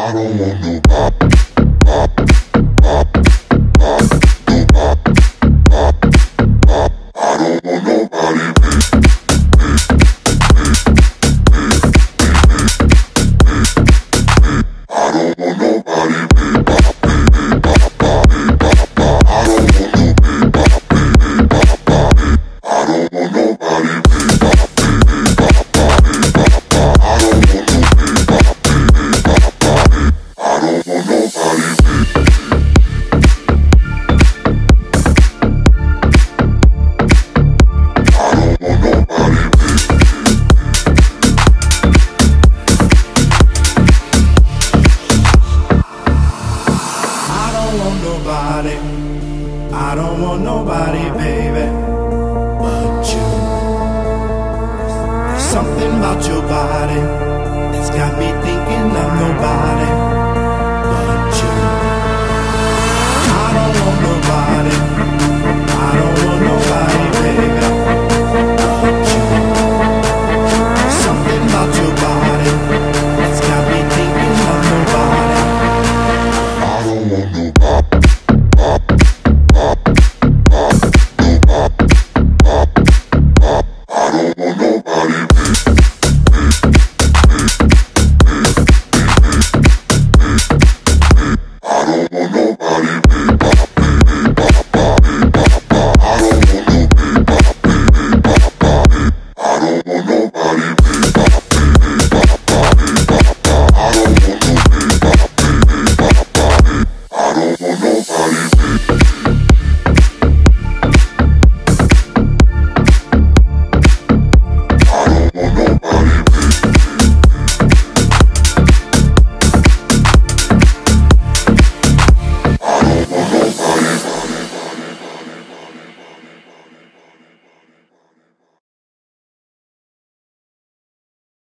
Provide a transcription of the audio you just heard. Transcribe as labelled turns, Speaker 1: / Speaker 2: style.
Speaker 1: I don't want nobody. Nobody. I don't want nobody,
Speaker 2: baby, but you. There's something about your body